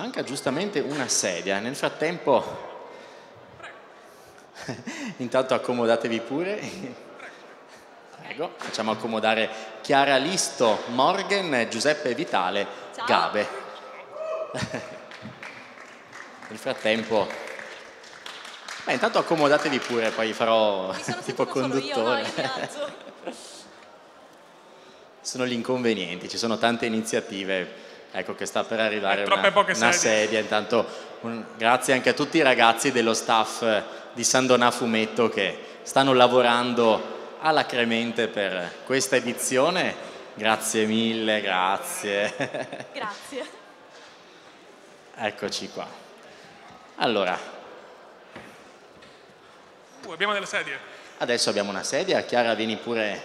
manca giustamente una sedia. Nel frattempo, intanto accomodatevi pure. Prego, facciamo accomodare Chiara Listo, Morgan, Giuseppe Vitale, Ciao. Gabe. Nel frattempo, beh, intanto accomodatevi pure, poi farò tipo io, no? conduttore. Sono gli inconvenienti, ci sono tante iniziative. Ecco che sta per arrivare una, poche una sedia. Intanto un- grazie anche a tutti i ragazzi dello staff di San Donà Fumetto che stanno lavorando alacremente per questa edizione. Grazie mille, grazie. Grazie. Eccoci qua. Allora, Uh, abbiamo delle sedie. adesso abbiamo una sedia, Chiara vieni pure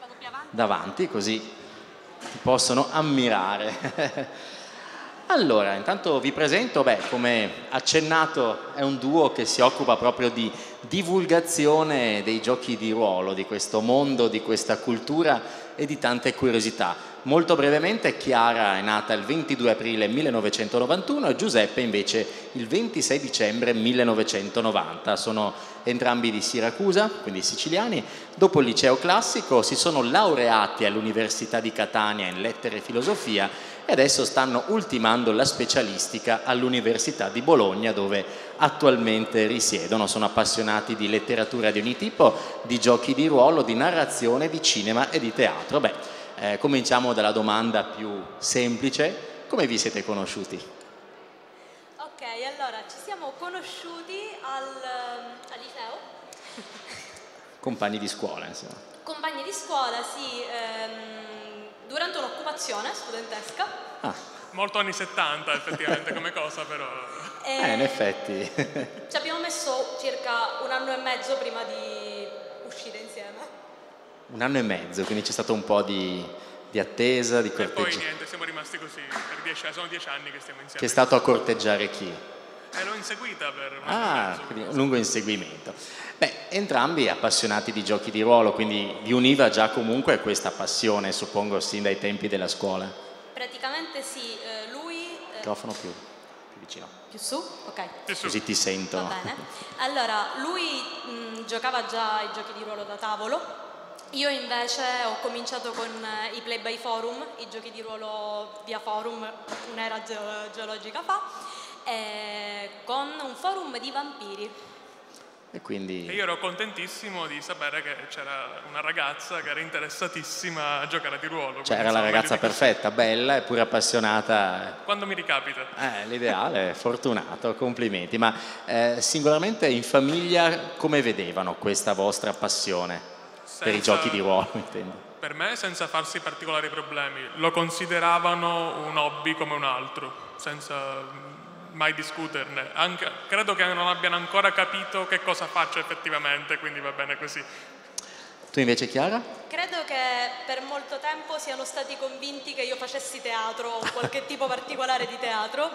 Vado più avanti. davanti così ti possono ammirare. Allora, intanto vi presento, beh, come accennato è un duo che si occupa proprio di divulgazione dei giochi di ruolo, di questo mondo, di questa cultura e di tante curiosità. Molto brevemente, Chiara è nata il 22 aprile 1991 e Giuseppe invece il 26 dicembre 1990. Sono entrambi di Siracusa, quindi siciliani. Dopo il liceo classico si sono laureati all'Università di Catania in lettere e filosofia e adesso stanno ultimando la specialistica all'Università di Bologna dove attualmente risiedono. Sono appassionati di letteratura di ogni tipo, di giochi di ruolo, di narrazione, di cinema e di teatro. Beh, eh, cominciamo dalla domanda più semplice. Come vi siete conosciuti? Ok, allora ci siamo conosciuti al. Compagni di scuola, insomma. Compagni di scuola, sì, ehm, durante un'occupazione studentesca. Ah, Molto anni 70 effettivamente come cosa, però... eh, in effetti. Ci abbiamo messo circa un anno e mezzo prima di uscire insieme. Un anno e mezzo, quindi c'è stato un po' di, di attesa, di E poi niente, siamo rimasti così. Per dieci, sono dieci anni che stiamo insieme. Chi è stato a corteggiare chi? E l'ho inseguita per... Ah, quindi un lungo inseguimento. Beh, entrambi appassionati di giochi di ruolo, quindi vi univa già comunque questa passione, suppongo, sin dai tempi della scuola. Praticamente sì, eh, lui... eh, Microfono più, più vicino, più su? Ok. Sì, su. così ti Va sentono. bene. Allora, lui mh, giocava già ai giochi di ruolo da tavolo. Io invece ho cominciato con eh, i play by forum, i giochi di ruolo via forum un'era geo- geologica fa, eh, con un forum di vampiri. E quindi E io ero contentissimo di sapere che c'era una ragazza che era interessatissima a giocare di ruolo. cioè, era la ragazza perfetta, bella eppure appassionata. Quando mi ricapita. Eh, l'ideale, fortunato, complimenti. Ma eh, singolarmente in famiglia come vedevano questa vostra passione per i Senza- giochi di ruolo, intendo? Per me senza farsi particolari problemi. Lo consideravano un hobby come un altro, senza mai discuterne. Anche- credo che non abbiano ancora capito che cosa faccio effettivamente, quindi va bene così. Tu invece Chiara? Credo che per molto tempo siano stati convinti che io facessi teatro o qualche tipo particolare di teatro.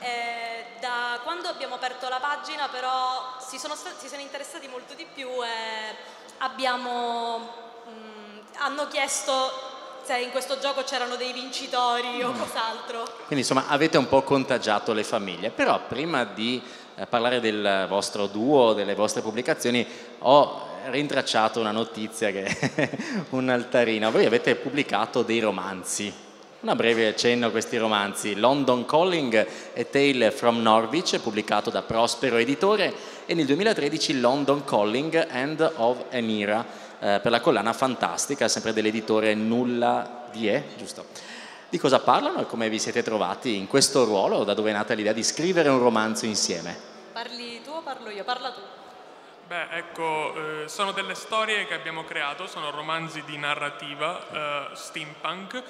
Eh, da quando abbiamo aperto la pagina però si sono, si sono interessati molto di più e abbiamo, mm, hanno chiesto se in questo gioco c'erano dei vincitori o cos'altro. Quindi insomma avete un po' contagiato le famiglie, però prima di eh, parlare del vostro duo, delle vostre pubblicazioni, ho rintracciato una notizia che è un'altarina. Voi avete pubblicato dei romanzi. Una breve accenno a questi romanzi. London Calling e Tale from Norwich, pubblicato da Prospero Editore, e nel 2013 London Calling End of an Era, eh, per la collana Fantastica, sempre dell'editore Nulla Die, giusto? Di cosa parlano e come vi siete trovati in questo ruolo? Da dove è nata l'idea di scrivere un romanzo insieme? Parli tu o parlo io? Parla tu. Beh, ecco, eh, sono delle storie che abbiamo creato, sono romanzi di narrativa eh, steampunk.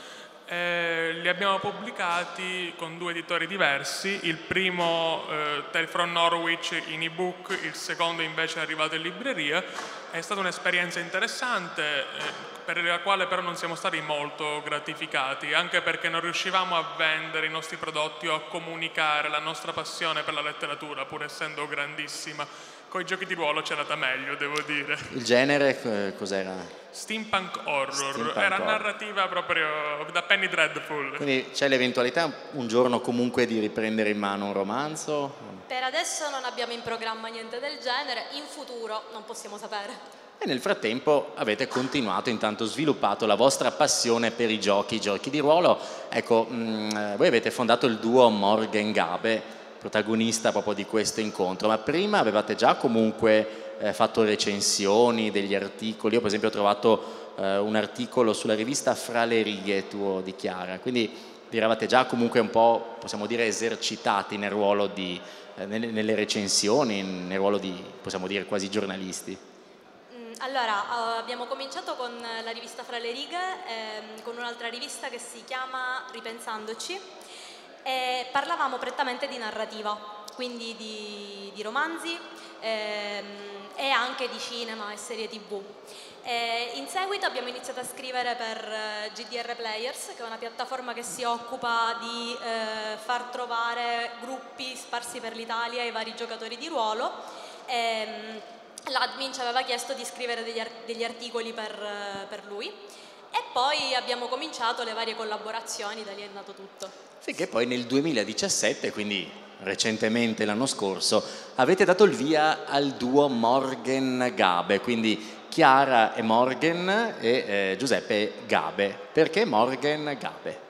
Eh, li abbiamo pubblicati con due editori diversi, il primo eh, Tale from Norwich in ebook, il secondo invece è arrivato in libreria. È stata un'esperienza interessante eh, per la quale però non siamo stati molto gratificati, anche perché non riuscivamo a vendere i nostri prodotti o a comunicare la nostra passione per la letteratura, pur essendo grandissima con i giochi di ruolo c'è andata meglio, devo dire. Il genere eh, cos'era? Steampunk horror, Steampunk era horror. narrativa proprio da Penny Dreadful. Quindi c'è l'eventualità un giorno comunque di riprendere in mano un romanzo? Per adesso non abbiamo in programma niente del genere, in futuro non possiamo sapere. E nel frattempo avete continuato, intanto sviluppato la vostra passione per i giochi, i giochi di ruolo. Ecco, mh, voi avete fondato il duo Morgan Gabe, protagonista proprio di questo incontro, ma prima avevate già comunque eh, fatto recensioni degli articoli. Io per esempio ho trovato eh, un articolo sulla rivista Fra le righe tuo di Chiara, quindi vi eravate già comunque un po', possiamo dire, esercitati nel ruolo di, eh, nelle recensioni, nel ruolo di, possiamo dire, quasi giornalisti. Allora, eh, abbiamo cominciato con la rivista Fra le righe, ehm, con un'altra rivista che si chiama Ripensandoci e parlavamo prettamente di narrativa, quindi di, di romanzi ehm, e anche di cinema e serie tv. E in seguito abbiamo iniziato a scrivere per eh, GDR Players, che è una piattaforma che si occupa di eh, far trovare gruppi sparsi per l'Italia ai vari giocatori di ruolo. Ehm, L'admin ci aveva chiesto di scrivere degli, ar- degli articoli per, per lui e poi abbiamo cominciato le varie collaborazioni, da lì è nato tutto. Finché poi nel 2017, quindi recentemente l'anno scorso, avete dato il via al duo Morgan Gabe, quindi Chiara e Morgan e eh, Giuseppe Gabe. Perché Morgan Gabe?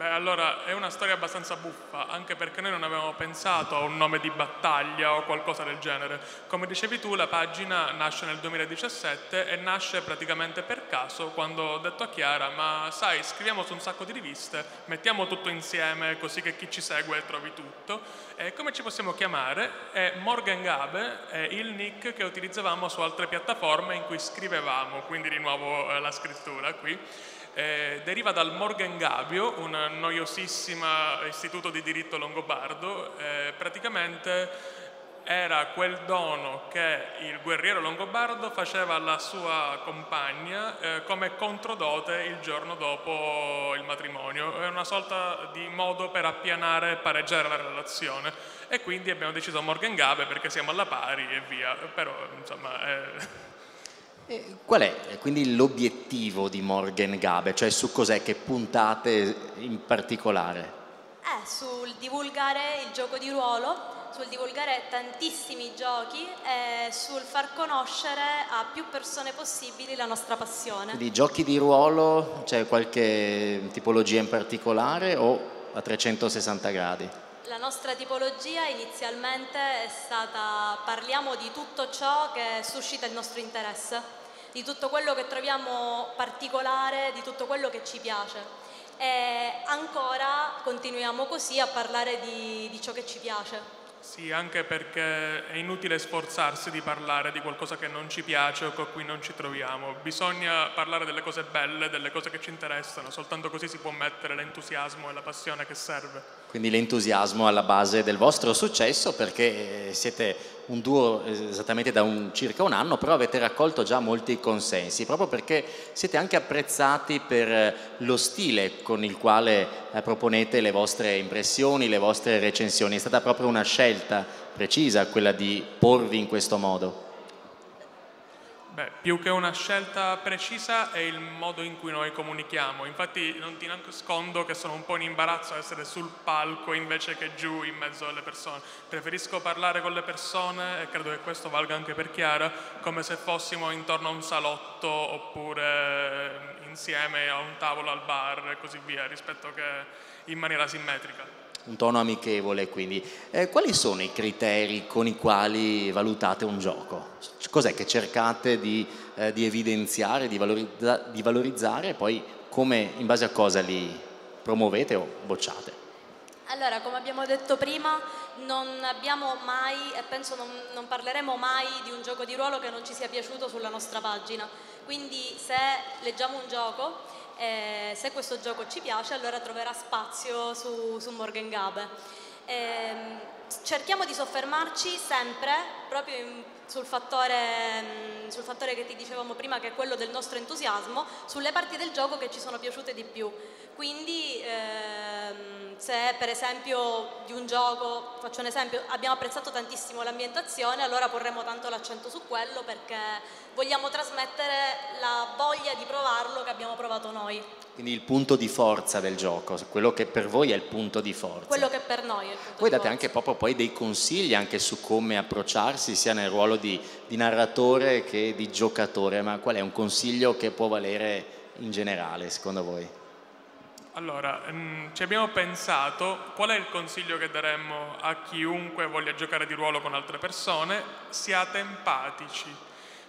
Beh, allora è una storia abbastanza buffa, anche perché noi non avevamo pensato a un nome di battaglia o qualcosa del genere. Come dicevi tu, la pagina nasce nel 2017 e nasce praticamente per caso quando ho detto a Chiara, ma sai, scriviamo su un sacco di riviste, mettiamo tutto insieme così che chi ci segue trovi tutto. E come ci possiamo chiamare? E Morgan Gabe è il nick che utilizzavamo su altre piattaforme in cui scrivevamo, quindi di nuovo eh, la scrittura qui. Eh, deriva dal Morgan Gabio, un noiosissimo istituto di diritto longobardo. Eh, praticamente era quel dono che il guerriero longobardo faceva alla sua compagna eh, come controdote il giorno dopo il matrimonio. È una sorta di modo per appianare e pareggiare la relazione. E quindi abbiamo deciso Morgan Gabe perché siamo alla pari e via. Però, insomma... eh, qual è eh, quindi l'obiettivo di Morgan Gabe? Cioè su cos'è che puntate in particolare? È sul divulgare il gioco di ruolo, sul divulgare tantissimi giochi e sul far conoscere a più persone possibili la nostra passione. Quindi giochi di ruolo, c'è qualche tipologia in particolare o a 360 gradi? La nostra tipologia inizialmente è stata parliamo di tutto ciò che suscita il nostro interesse, di tutto quello che troviamo particolare, di tutto quello che ci piace. E ancora continuiamo così a parlare di, di ciò che ci piace. Sì, anche perché è inutile sforzarsi di parlare di qualcosa che non ci piace o con cui non ci troviamo. Bisogna parlare delle cose belle, delle cose che ci interessano, soltanto così si può mettere l'entusiasmo e la passione che serve. Quindi l'entusiasmo alla base del vostro successo perché siete un duo esattamente da un, circa un anno, però avete raccolto già molti consensi, proprio perché siete anche apprezzati per eh, lo stile con il quale eh, proponete le vostre impressioni, le vostre recensioni. È stata proprio una scelta precisa quella di porvi in questo modo. Beh, più che una scelta precisa è il modo in cui noi comunichiamo. Infatti non ti nascondo che sono un po' in imbarazzo a essere sul palco invece che giù in mezzo alle persone. Preferisco parlare con le persone, e credo che questo valga anche per Chiara, come se fossimo intorno a un salotto oppure insieme a un tavolo al bar e così via, rispetto che in maniera simmetrica. Un tono amichevole quindi. Eh, quali sono i criteri con i quali valutate un gioco? Cos'è che cercate di, eh, di evidenziare, di, valorizza- di valorizzare e poi come, in base a cosa li promuovete o bocciate? Allora, come abbiamo detto prima, non abbiamo mai, e penso non, non parleremo mai di un gioco di ruolo che non ci sia piaciuto sulla nostra pagina. Quindi se leggiamo un gioco, eh, se questo gioco ci piace, allora troverà spazio su, su Morgan Gabe. Ehm, cerchiamo di soffermarci sempre proprio in- sul fattore, mm, sul fattore che ti dicevamo prima che è quello del nostro entusiasmo, sulle parti del gioco che ci sono piaciute di più. Quindi ehm, se per esempio di un gioco, faccio un esempio, abbiamo apprezzato tantissimo l'ambientazione, allora porremo tanto l'accento su quello perché vogliamo trasmettere la voglia di provarlo che abbiamo provato noi. Quindi il punto di forza del gioco, quello che per voi è il punto di forza. Quello che per noi è il punto Voi di date forza. anche proprio poi dei consigli anche su come approcciarsi sia nel ruolo di, di narratore che di giocatore, ma qual è un consiglio che può valere in generale secondo voi? Allora, mm, ci abbiamo pensato qual è il consiglio che daremmo a chiunque voglia giocare di ruolo con altre persone? Siate empatici,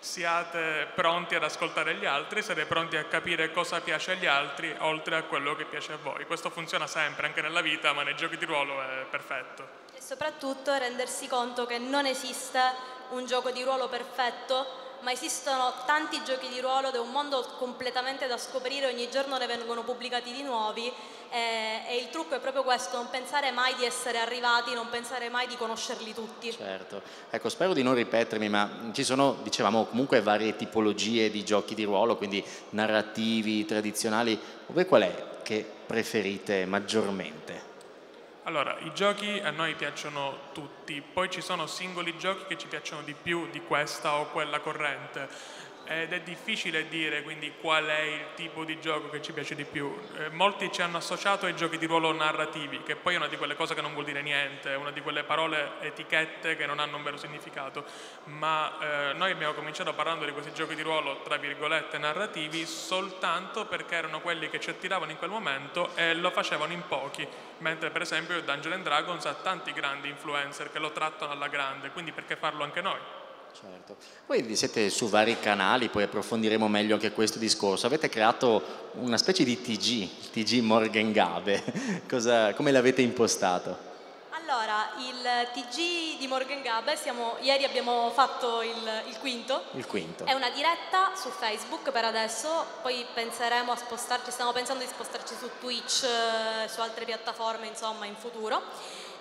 siate pronti ad ascoltare gli altri, siate pronti a capire cosa piace agli altri oltre a quello che piace a voi. Questo funziona sempre, anche nella vita, ma nei giochi di ruolo è perfetto. E soprattutto rendersi conto che non esiste un gioco di ruolo perfetto, ma esistono tanti giochi di ruolo ed è un mondo completamente da scoprire, ogni giorno ne vengono pubblicati di nuovi e, e il trucco è proprio questo, non pensare mai di essere arrivati, non pensare mai di conoscerli tutti. Certo, ecco spero di non ripetermi, ma ci sono, dicevamo, comunque varie tipologie di giochi di ruolo, quindi narrativi, tradizionali. Voi qual è che preferite maggiormente? Allora, i giochi a noi piacciono tutti, poi ci sono singoli giochi che ci piacciono di più di questa o quella corrente ed è difficile dire quindi qual è il tipo di gioco che ci piace di più. Eh, molti ci hanno associato ai giochi di ruolo narrativi, che poi è una di quelle cose che non vuol dire niente, è una di quelle parole etichette che non hanno un vero significato, ma eh, noi abbiamo cominciato parlando di questi giochi di ruolo tra virgolette narrativi soltanto perché erano quelli che ci attiravano in quel momento e lo facevano in pochi, mentre per esempio Dungeons Dragons ha tanti grandi influencer che lo trattano alla grande, quindi perché farlo anche noi? Certo. Voi siete su vari canali, poi approfondiremo meglio anche questo discorso. Avete creato una specie di TG, il TG Morgan Gabe. Cosa, come l'avete impostato? Allora, il TG di Morgan Gabe, siamo, ieri abbiamo fatto il, il quinto, Il quinto. È una diretta su Facebook per adesso, poi penseremo a spostarci, stiamo pensando di spostarci su Twitch, eh, su altre piattaforme, insomma, in futuro.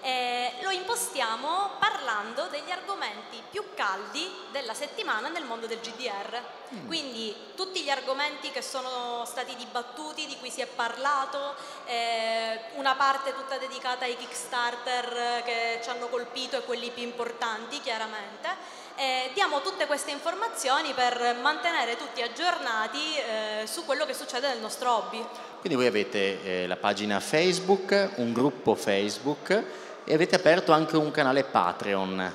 E lo impostiamo parlando degli argomenti più caldi della settimana nel mondo del GDR. Quindi tutti gli argomenti che sono stati dibattuti, di cui si è parlato, eh, una parte tutta dedicata ai Kickstarter eh, che ci hanno colpito e quelli più importanti, chiaramente. Eh, diamo tutte queste informazioni per mantenere tutti aggiornati eh, su quello che succede nel nostro hobby. Quindi voi avete eh, la pagina Facebook, un gruppo Facebook e avete aperto anche un canale Patreon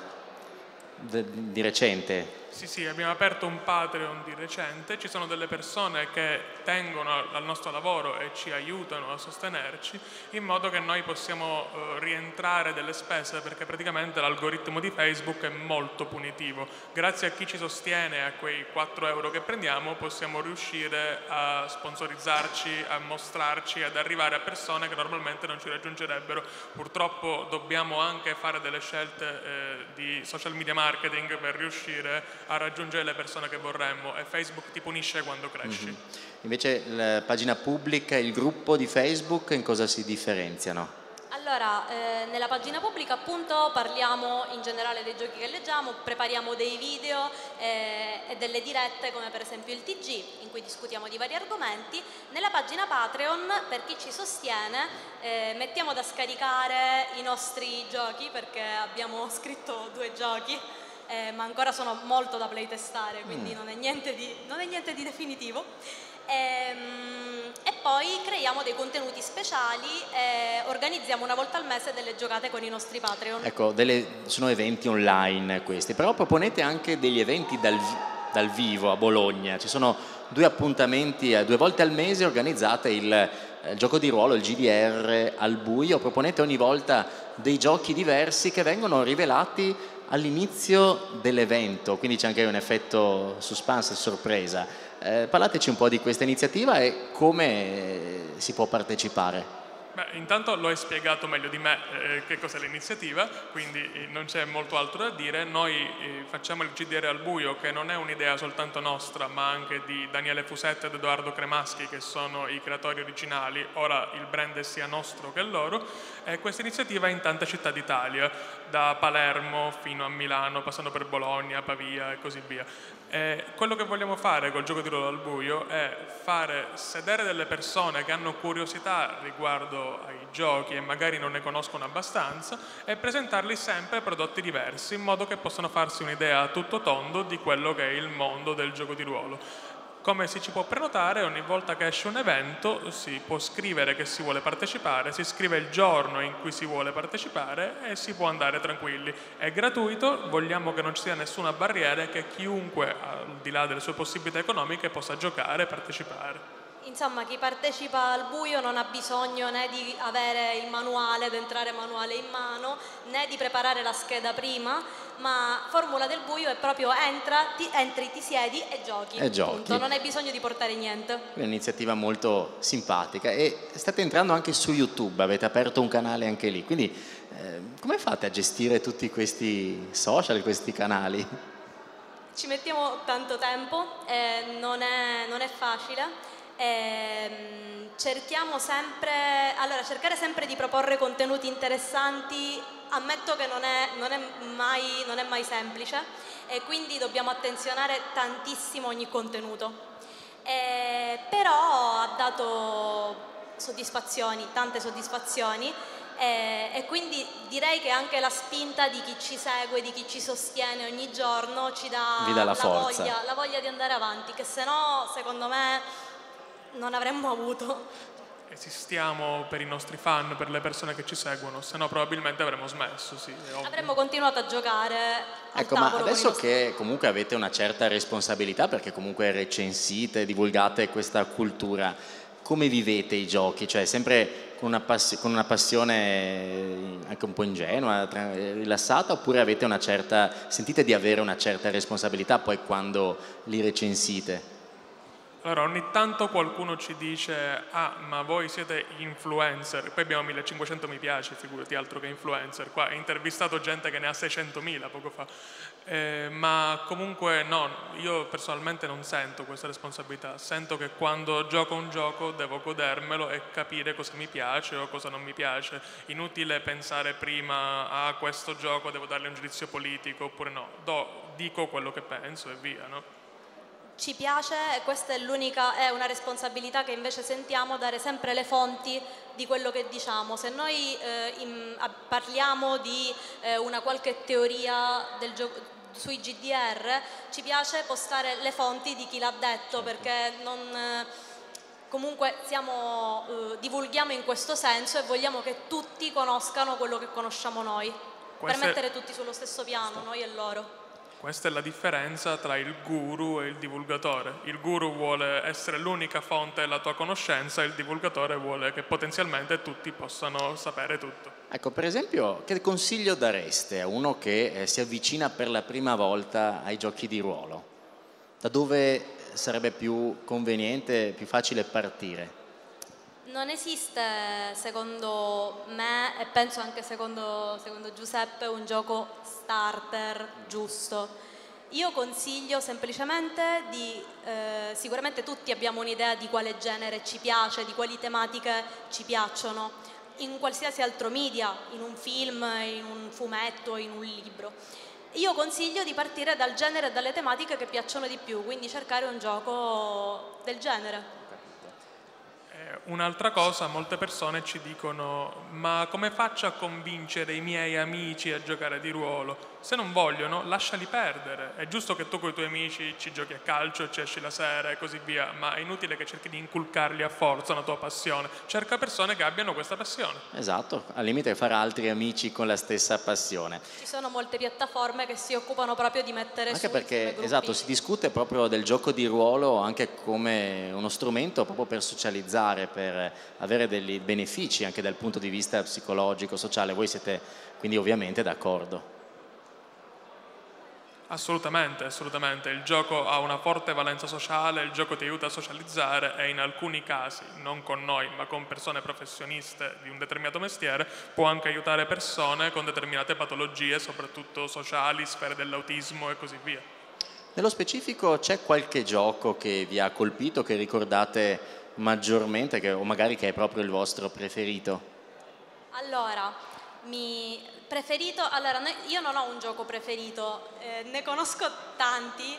di recente. Sì, sì, abbiamo aperto un Patreon di recente, ci sono delle persone che tengono al nostro lavoro e ci aiutano a sostenerci in modo che noi possiamo eh, rientrare delle spese perché praticamente l'algoritmo di Facebook è molto punitivo. Grazie a chi ci sostiene, a quei 4 euro che prendiamo, possiamo riuscire a sponsorizzarci, a mostrarci, ad arrivare a persone che normalmente non ci raggiungerebbero. Purtroppo dobbiamo anche fare delle scelte eh, di social media marketing per riuscire a raggiungere le persone che vorremmo e Facebook ti punisce quando cresci. Invece la pagina pubblica e il gruppo di Facebook in cosa si differenziano? Allora, eh, nella pagina pubblica appunto parliamo in generale dei giochi che leggiamo, prepariamo dei video eh, e delle dirette come per esempio il TG in cui discutiamo di vari argomenti. Nella pagina Patreon per chi ci sostiene eh, mettiamo da scaricare i nostri giochi perché abbiamo scritto due giochi eh, ma ancora sono molto da playtestare quindi non, è niente di, non è niente di definitivo. Ehm, e poi creiamo dei contenuti speciali e organizziamo una volta al mese delle giocate con i nostri Patreon. Ecco, delle- sono eventi online questi, però proponete anche degli eventi dal, dal vivo a Bologna. Ci sono due appuntamenti, eh, due volte al mese organizzate il eh, gioco di ruolo, il GDR al buio. Proponete ogni volta dei giochi diversi che vengono rivelati all'inizio dell'evento, quindi c'è anche un effetto suspense, sorpresa. Eh, parlateci un po' di questa iniziativa e come si può partecipare. Beh, intanto lo hai spiegato meglio di me eh, che cos'è l'iniziativa, quindi eh, non c'è molto altro da dire. Noi eh, facciamo il GDR al buio, che non è un'idea soltanto nostra, ma anche di Daniele Fusetto ed Edoardo Cremaschi, che sono i creatori originali. Ora il brand è sia nostro che loro. E questa iniziativa è in tante città d'Italia, da Palermo fino a Milano, passando per Bologna, Pavia e così via. E quello che vogliamo fare col gioco di ruolo al buio è fare sedere delle persone che hanno curiosità riguardo ai giochi e magari non ne conoscono abbastanza e presentarli sempre prodotti diversi in modo che possano farsi un'idea a tutto tondo di quello che è il mondo del gioco di ruolo. Come si ci può prenotare, ogni volta che esce un evento si può scrivere che si vuole partecipare, si scrive il giorno in cui si vuole partecipare e si può andare tranquilli. È gratuito, vogliamo che non ci sia nessuna barriera e che chiunque, al di là delle sue possibilità economiche, possa giocare e partecipare. Insomma, chi partecipa al buio non ha bisogno né di avere il manuale, di entrare manuale in mano, né di preparare la scheda prima, ma Formula del buio è proprio entra, ti, entri, ti siedi e giochi. E giochi. Punto. Non hai bisogno di portare niente. Un'iniziativa molto simpatica e state entrando anche su YouTube, avete aperto un canale anche lì, quindi eh, come fate a gestire tutti questi social, questi canali? Ci mettiamo tanto tempo, eh, non, è, non è facile Ehm, cerchiamo sempre, allora, cercare sempre di proporre contenuti interessanti, ammetto che non è, non è, mai, non è mai semplice e quindi dobbiamo attenzionare tantissimo ogni contenuto. Eh, però ha dato soddisfazioni, tante soddisfazioni eh, e quindi direi che anche la spinta di chi ci segue, di chi ci sostiene ogni giorno ci dà, dà la, la, voglia, la, voglia, di andare avanti, che se no secondo me non avremmo avuto. Esistiamo per i nostri fan, per le persone che ci seguono, se no probabilmente avremmo smesso, sì. Avremmo continuato a giocare. Ecco, ma adesso che comunque avete una certa responsabilità, perché comunque recensite, divulgate questa cultura, come vivete i giochi? Cioè, sempre con una, pass- con una passione anche un po' ingenua, tra- rilassata, oppure avete una certa, sentite di avere una certa responsabilità poi quando li recensite? Allora, ogni tanto qualcuno ci dice, ah, ma voi siete influencer, poi abbiamo 1500 mi piace, figurati altro che influencer, qua ho intervistato gente che ne ha 600.000 poco fa, eh, ma comunque no, io personalmente non sento questa responsabilità, sento che quando gioco un gioco devo godermelo e capire cosa mi piace o cosa non mi piace, inutile pensare prima a ah, questo gioco devo dargli un giudizio politico oppure no, Do, dico quello che penso e via, no? Ci piace e questa è l'unica, è una responsabilità che invece sentiamo, dare sempre le fonti di quello che diciamo. Se noi eh, in, parliamo di eh, una qualche teoria sui GDR, ci piace postare le fonti di chi l'ha detto perché non, comunque siamo, eh, divulghiamo in questo senso e vogliamo che tutti conoscano quello che conosciamo noi, Queste... per mettere tutti sullo stesso piano, noi e loro. Questa è la differenza tra il guru e il divulgatore. Il guru vuole essere l'unica fonte della tua conoscenza, il divulgatore vuole che potenzialmente tutti possano sapere tutto. Ecco, per esempio, che consiglio dareste a uno che eh, si avvicina per la prima volta ai giochi di ruolo? Da dove sarebbe più conveniente, più facile partire? Non esiste, secondo me, e penso anche secondo, secondo Giuseppe, un gioco starter giusto. Io consiglio semplicemente di, eh, sicuramente tutti abbiamo un'idea di quale genere ci piace, di quali tematiche ci piacciono, in qualsiasi altro media, in un film, in un fumetto, in un libro. Io consiglio di partire dal genere e dalle tematiche che piacciono di più, quindi cercare un gioco del genere. Un'altra cosa, molte persone ci dicono ma come faccio a convincere i miei amici a giocare di ruolo? Se non vogliono, lasciali perdere. È giusto che tu con i tuoi amici ci giochi a calcio, ci esci la sera e così via, ma è inutile che cerchi di inculcarli a forza una tua passione. Cerca persone che abbiano questa passione. Esatto, al limite fare altri amici con la stessa passione. Ci sono molte piattaforme che si occupano proprio di mettere anche su perché esatto, si discute proprio del gioco di ruolo anche come uno strumento proprio per socializzare, per avere dei benefici anche dal punto di vista psicologico, sociale. Voi siete quindi ovviamente d'accordo. Assolutamente, assolutamente. Il gioco ha una forte valenza sociale, il gioco ti aiuta a socializzare e in alcuni casi, non con noi, ma con persone professioniste di un determinato mestiere, può anche aiutare persone con determinate patologie, soprattutto sociali, sfere dell'autismo e così via. Nello specifico c'è qualche gioco che vi ha colpito, che ricordate maggiormente, che, o magari che è proprio il vostro preferito? Allora, mi preferito, allora io non ho un gioco preferito, eh, ne conosco tanti,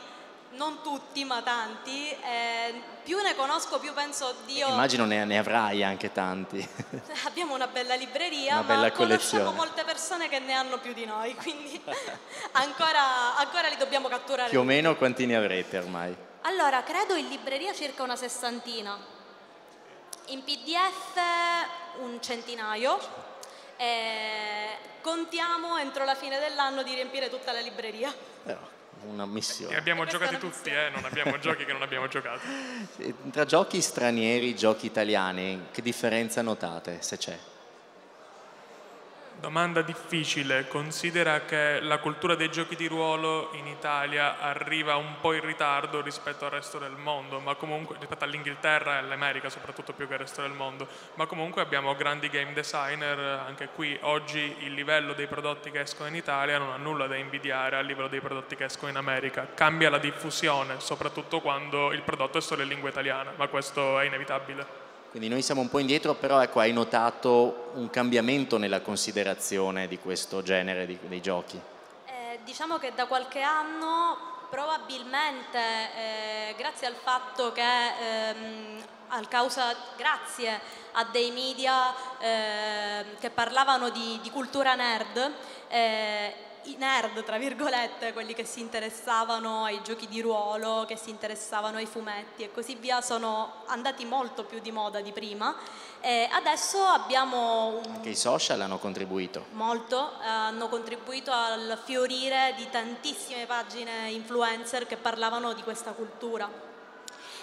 non tutti, ma tanti. Eh, più ne conosco, più penso, Dio... Immagino ne, ne avrai anche tanti. Abbiamo una bella libreria, una bella ma collezione. conosciamo molte persone che ne hanno più di noi, quindi ancora, ancora li dobbiamo catturare. Più o meno quanti ne avrete ormai? Allora, credo in libreria circa una sessantina. In PDF un centinaio. E contiamo entro la fine dell'anno di riempire tutta la libreria. Però, una missione. E abbiamo giocati tutti, eh? non abbiamo giochi che non abbiamo giocato. Tra giochi stranieri, giochi italiani, che differenza notate, se c'è? Domanda difficile, considera che la cultura dei giochi di ruolo in Italia arriva un po' in ritardo rispetto al resto del mondo, ma comunque rispetto all'Inghilterra e all'America soprattutto più che al resto del mondo, ma comunque abbiamo grandi game designer, anche qui oggi il livello dei prodotti che escono in Italia non ha nulla da invidiare al livello dei prodotti che escono in America, cambia la diffusione, soprattutto quando il prodotto è solo in lingua italiana, ma questo è inevitabile. Quindi noi siamo un po' indietro, però ecco, hai notato un cambiamento nella considerazione di questo genere di, dei giochi. Eh, diciamo che da qualche anno probabilmente eh, grazie al fatto che ehm, al causa, grazie a dei media eh, che parlavano di, di cultura nerd, eh, i nerd, tra virgolette, quelli che si interessavano ai giochi di ruolo, che si interessavano ai fumetti e così via, sono andati molto più di moda di prima. E adesso abbiamo un Anche i social hanno contribuito. molto, eh, hanno contribuito al fiorire di tantissime pagine influencer che parlavano di questa cultura.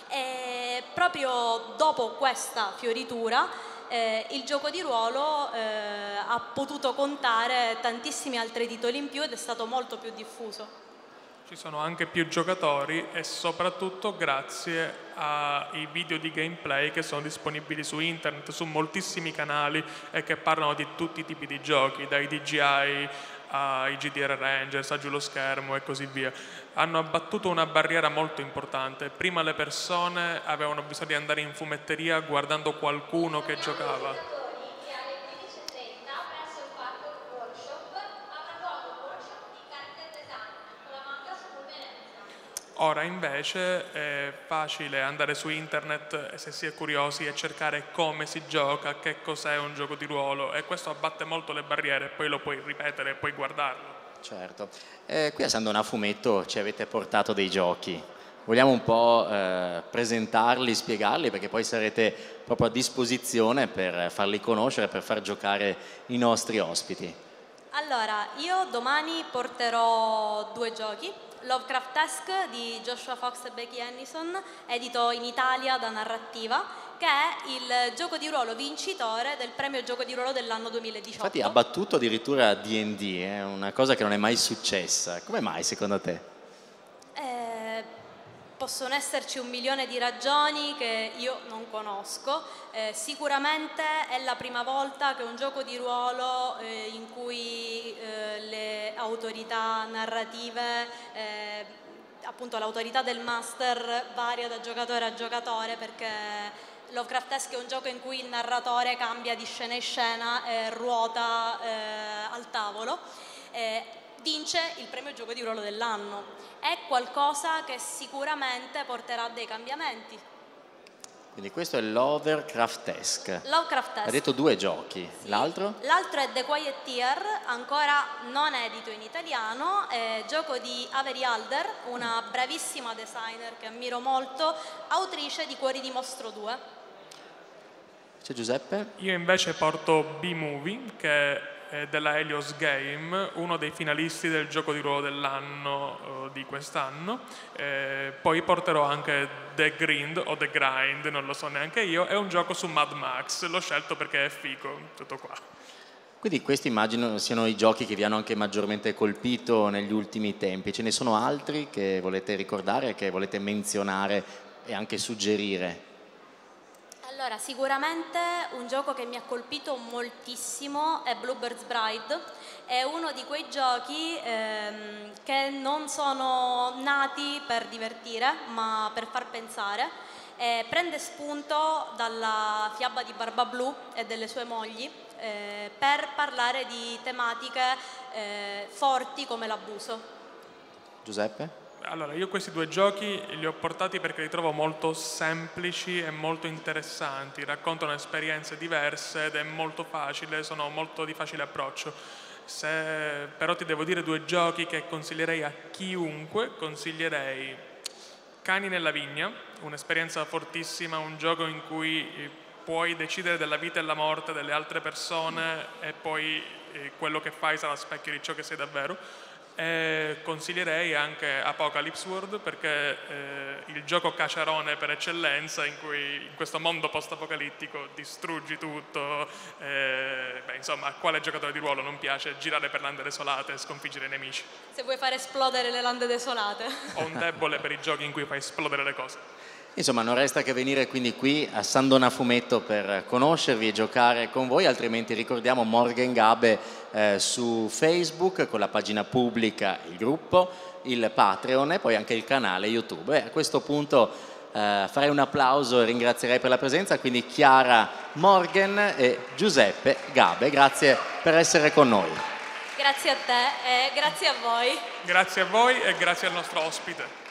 E proprio dopo questa fioritura eh, il gioco di ruolo eh, ha potuto contare tantissimi altri titoli in più ed è stato molto più diffuso. Ci sono anche più giocatori e soprattutto grazie ai video di gameplay che sono disponibili su internet, su moltissimi canali e che parlano di tutti i tipi di giochi, dai DGI ai GDR Rangers, a giù lo schermo e così via. Hanno abbattuto una barriera molto importante. Prima le persone avevano bisogno di andare in fumetteria guardando qualcuno che giocava. Ora invece è facile andare su internet se si è curiosi e cercare come si gioca, che cos'è un gioco di ruolo e questo abbatte molto le barriere, poi lo puoi ripetere e puoi guardarlo. Certo. Eh, qui a Sandona Fumetto ci avete portato dei giochi. Vogliamo un po' eh, presentarli, spiegarli, perché poi sarete proprio a disposizione per farli conoscere, per far giocare i nostri ospiti. Allora, io domani porterò due giochi. Lovecraftesque di Joshua Fox e Becky Hennison, edito in Italia da Narrativa, che è il gioco di ruolo vincitore del premio gioco di ruolo dell'anno 2018. Infatti ha battuto addirittura D&D, è una cosa che non è mai successa. Come mai secondo te? Eh, possono esserci un milione di ragioni che io non conosco. Eh, sicuramente è la prima volta che un gioco di ruolo eh, in cui eh, le autorità narrative, eh, appunto l'autorità del master varia da giocatore a giocatore perché Lovecraftesque è un gioco in cui il narratore cambia di scena in scena e ruota eh, al tavolo. Vince il premio gioco di ruolo dell'anno. È qualcosa che sicuramente porterà a dei cambiamenti. Quindi questo è l'Overcraftesque. Lovecraftesque. Ha detto due giochi, l'altro? L'altro è The Quiet Year, ancora non edito in italiano, è gioco di Avery Alder, una bravissima designer che ammiro molto, autrice di Cuori di Mostro 2. C'è Giuseppe? Io invece porto B-Movie, che è della Helios Game, uno dei finalisti del gioco di ruolo dell'anno eh, di quest'anno. Eh, poi porterò anche The Grind o The Grind, non lo so neanche io, è un gioco su Mad Max, l'ho scelto perché è figo, tutto qua. Quindi questi immagino siano i giochi che vi hanno anche maggiormente colpito negli ultimi tempi. Ce ne sono altri che volete ricordare, che volete menzionare e anche suggerire? Allora, sicuramente un gioco che mi ha colpito moltissimo è Bluebird's Bride. È uno di quei giochi ehm, che non sono nati per divertire, ma per far pensare. Eh, prende spunto dalla fiaba di Barba Blu e delle sue mogli eh, per parlare di tematiche eh, forti come l'abuso. Giuseppe? Allora, io questi due giochi li ho portati perché li trovo molto semplici e molto interessanti, raccontano esperienze diverse ed è molto facile, sono molto di facile approccio. Se però ti devo dire due giochi che consiglierei a chiunque, consiglierei Cani nella vigna, un'esperienza fortissima, un gioco in cui puoi decidere della vita e della morte delle altre persone e poi eh, quello che fai sarà specchio di ciò che sei davvero e consiglierei anche Apocalypse World perché eh, il gioco caciarone per eccellenza in cui in questo mondo post-apocalittico distruggi tutto, eh, beh, insomma a quale giocatore di ruolo non piace girare per lande desolate e sconfiggere i nemici? Se vuoi fare esplodere le lande desolate. Ho un debole per i giochi in cui fai esplodere le cose. Insomma, non resta che venire quindi qui a San Donafumetto per conoscervi e giocare con voi, altrimenti ricordiamo Morgan Gabe eh, su Facebook con la pagina pubblica, il gruppo, il Patreon e poi anche il canale YouTube. E a questo punto eh, farei un applauso e ringrazierei per la presenza, quindi Chiara Morgan e Giuseppe Gabe, grazie per essere con noi. Grazie a te e grazie a voi. Grazie a voi e grazie al nostro ospite.